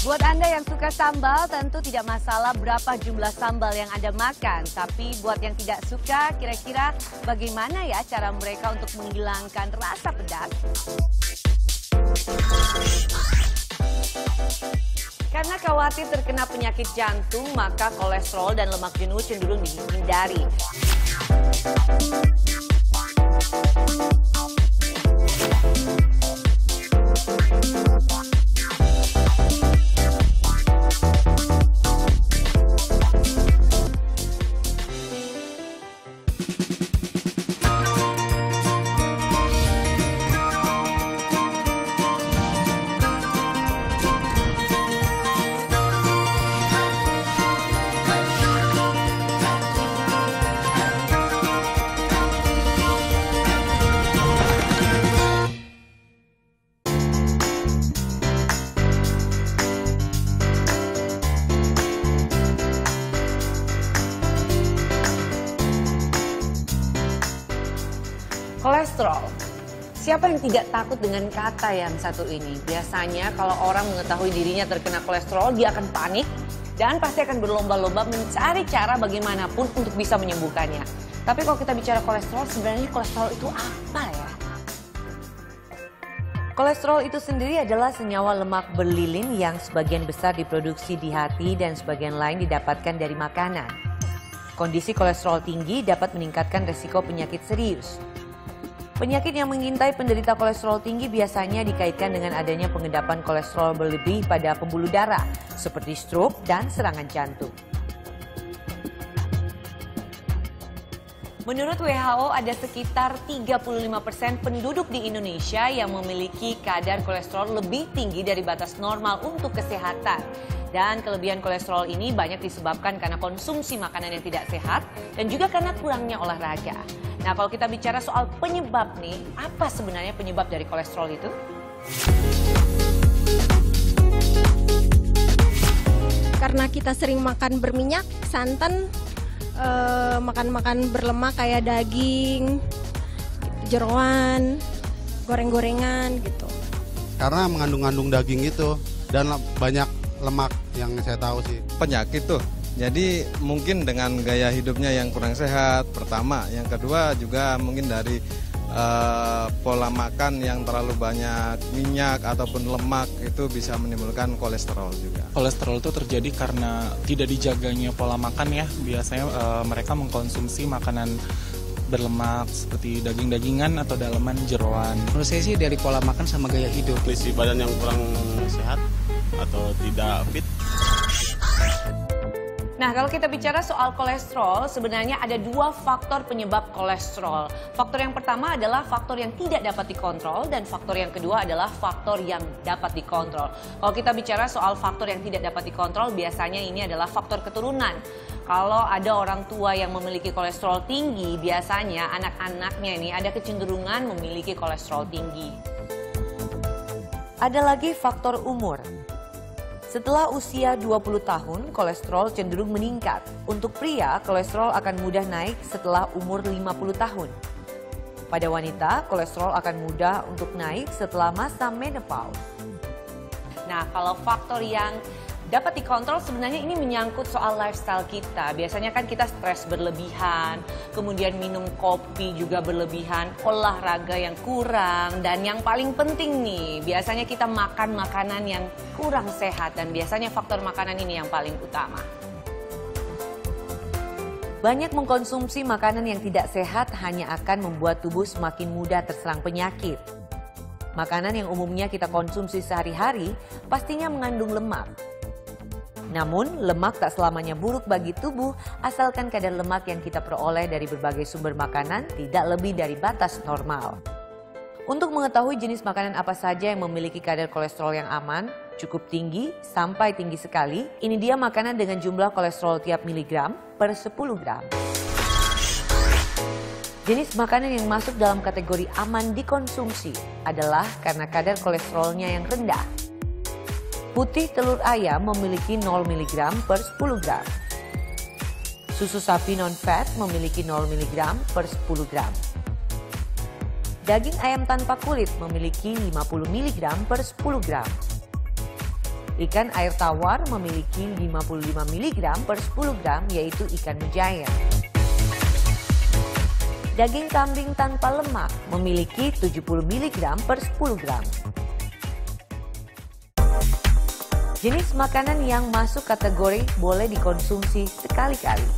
Buat Anda yang suka sambal, tentu tidak masalah berapa jumlah sambal yang Anda makan. Tapi buat yang tidak suka, kira-kira bagaimana ya cara mereka untuk menghilangkan rasa pedas? Karena khawatir terkena penyakit jantung, maka kolesterol dan lemak jenuh cenderung dihindari. Kolesterol. Siapa yang tidak takut dengan kata yang satu ini? Biasanya kalau orang mengetahui dirinya terkena kolesterol, dia akan panik dan pasti akan berlomba-lomba mencari cara bagaimanapun untuk bisa menyembuhkannya. Tapi kalau kita bicara kolesterol, sebenarnya kolesterol itu apa ya? Kolesterol itu sendiri adalah senyawa lemak berlilin yang sebagian besar diproduksi di hati dan sebagian lain didapatkan dari makanan. Kondisi kolesterol tinggi dapat meningkatkan resiko penyakit serius. Penyakit yang mengintai penderita kolesterol tinggi biasanya dikaitkan dengan adanya pengendapan kolesterol berlebih pada pembuluh darah, seperti stroke dan serangan jantung. Menurut WHO ada sekitar 35% penduduk di Indonesia yang memiliki kadar kolesterol lebih tinggi dari batas normal untuk kesehatan. Dan kelebihan kolesterol ini banyak disebabkan karena konsumsi makanan yang tidak sehat dan juga karena kurangnya olahraga. Nah kalau kita bicara soal penyebab nih, apa sebenarnya penyebab dari kolesterol itu? Karena kita sering makan berminyak, santan, eh, makan-makan berlemak kayak daging, jeroan, goreng-gorengan gitu. Karena mengandung-andung daging itu dan banyak lemak yang saya tahu sih. penyakit tuh. Jadi mungkin dengan gaya hidupnya yang kurang sehat pertama, yang kedua juga mungkin dari eh, pola makan yang terlalu banyak minyak ataupun lemak itu bisa menimbulkan kolesterol juga. Kolesterol itu terjadi karena tidak dijaganya pola makan ya. Biasanya eh, mereka mengkonsumsi makanan berlemak seperti daging-dagingan atau daleman jeroan. Menurut saya sih dari pola makan sama gaya hidup. kondisi badan yang kurang sehat atau tidak fit Nah, kalau kita bicara soal kolesterol, sebenarnya ada dua faktor penyebab kolesterol. Faktor yang pertama adalah faktor yang tidak dapat dikontrol dan faktor yang kedua adalah faktor yang dapat dikontrol. Kalau kita bicara soal faktor yang tidak dapat dikontrol, biasanya ini adalah faktor keturunan. Kalau ada orang tua yang memiliki kolesterol tinggi, biasanya anak-anaknya ini ada kecenderungan memiliki kolesterol tinggi. Ada lagi faktor umur. Setelah usia 20 tahun, kolesterol cenderung meningkat. Untuk pria, kolesterol akan mudah naik setelah umur 50 tahun. Pada wanita, kolesterol akan mudah untuk naik setelah masa menopause. Nah, kalau faktor yang dapat dikontrol sebenarnya ini menyangkut soal lifestyle kita. Biasanya kan kita stres berlebihan, kemudian minum kopi juga berlebihan, olahraga yang kurang, dan yang paling penting nih, biasanya kita makan makanan yang kurang sehat dan biasanya faktor makanan ini yang paling utama. Banyak mengkonsumsi makanan yang tidak sehat hanya akan membuat tubuh semakin mudah terserang penyakit. Makanan yang umumnya kita konsumsi sehari-hari pastinya mengandung lemak. Namun, lemak tak selamanya buruk bagi tubuh asalkan kadar lemak yang kita peroleh dari berbagai sumber makanan tidak lebih dari batas normal. Untuk mengetahui jenis makanan apa saja yang memiliki kadar kolesterol yang aman, cukup tinggi sampai tinggi sekali, ini dia makanan dengan jumlah kolesterol tiap miligram per 10 gram. Jenis makanan yang masuk dalam kategori aman dikonsumsi adalah karena kadar kolesterolnya yang rendah. Putih telur ayam memiliki 0 mg per 10 gram. Susu sapi non-fat memiliki 0 mg per 10 gram. Daging ayam tanpa kulit memiliki 50 mg per 10 gram. Ikan air tawar memiliki 55 mg per 10 gram yaitu ikan mujair. Daging kambing tanpa lemak memiliki 70 mg per 10 gram. Jenis makanan yang masuk kategori boleh dikonsumsi sekali-kali.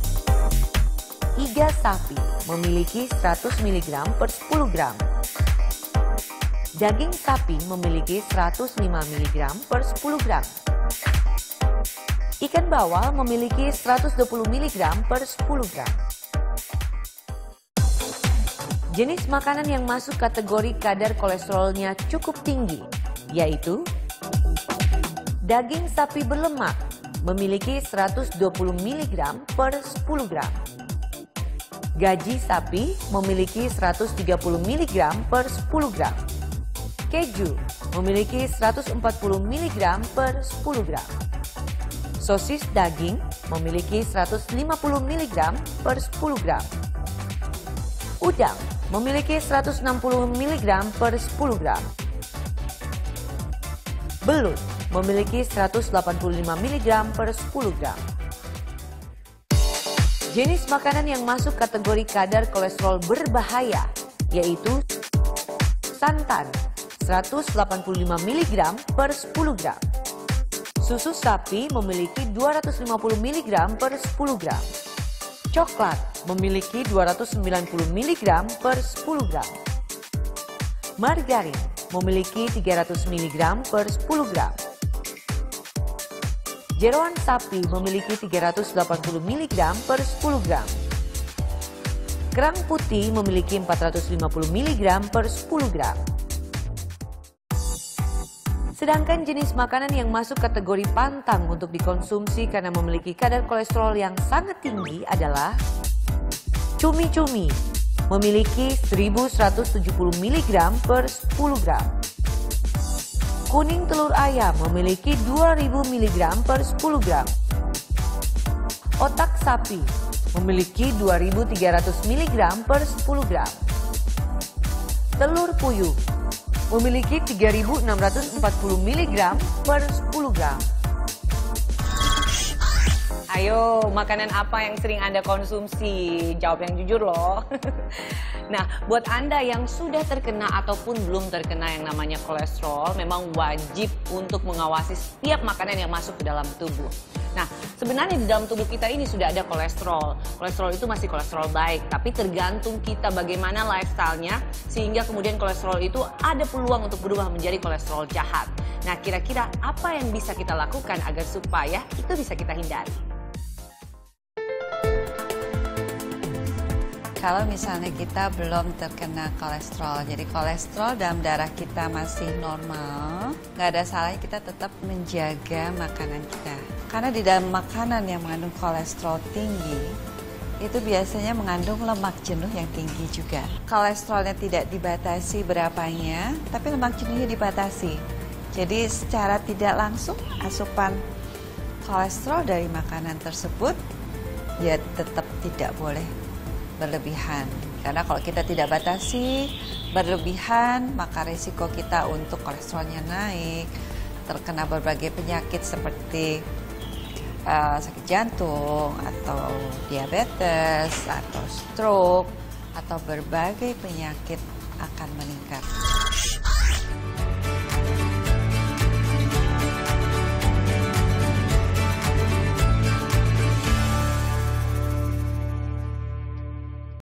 Iga sapi memiliki 100 mg per 10 gram. Daging sapi memiliki 105 mg per 10 gram. Ikan bawal memiliki 120 mg per 10 gram. Jenis makanan yang masuk kategori kadar kolesterolnya cukup tinggi, yaitu Daging sapi berlemak memiliki 120 mg per 10 gram. Gaji sapi memiliki 130 mg per 10 gram. Keju memiliki 140 mg per 10 gram. Sosis daging memiliki 150 mg per 10 gram. Udang memiliki 160 mg per 10 gram. Belut memiliki 185 mg per 10 gram. Jenis makanan yang masuk kategori kadar kolesterol berbahaya yaitu santan 185 mg per 10 gram. Susu sapi memiliki 250 mg per 10 gram. Coklat memiliki 290 mg per 10 gram. Margarin memiliki 300 mg per 10 gram. Jeroan sapi memiliki 380 mg per 10 gram. Kerang putih memiliki 450 mg per 10 gram. Sedangkan jenis makanan yang masuk kategori pantang untuk dikonsumsi karena memiliki kadar kolesterol yang sangat tinggi adalah cumi-cumi memiliki 1170 mg per 10 gram. Kuning telur ayam memiliki 2000 mg per 10 gram. Otak sapi memiliki 2300 mg per 10 gram. Telur puyuh memiliki 3640 mg per 10 gram. Ayo, makanan apa yang sering Anda konsumsi? Jawab yang jujur loh. nah, buat Anda yang sudah terkena ataupun belum terkena yang namanya kolesterol, memang wajib untuk mengawasi setiap makanan yang masuk ke dalam tubuh. Nah, sebenarnya di dalam tubuh kita ini sudah ada kolesterol. Kolesterol itu masih kolesterol baik, tapi tergantung kita bagaimana lifestyle-nya sehingga kemudian kolesterol itu ada peluang untuk berubah menjadi kolesterol jahat. Nah, kira-kira apa yang bisa kita lakukan agar supaya itu bisa kita hindari? Kalau misalnya kita belum terkena kolesterol. Jadi kolesterol dalam darah kita masih normal, nggak ada salahnya kita tetap menjaga makanan kita. Karena di dalam makanan yang mengandung kolesterol tinggi, itu biasanya mengandung lemak jenuh yang tinggi juga. Kolesterolnya tidak dibatasi berapanya, tapi lemak jenuhnya dibatasi. Jadi secara tidak langsung asupan kolesterol dari makanan tersebut ya tetap tidak boleh berlebihan. Karena kalau kita tidak batasi berlebihan, maka risiko kita untuk kolesterolnya naik, terkena berbagai penyakit seperti uh, sakit jantung atau diabetes atau stroke atau berbagai penyakit akan meningkat.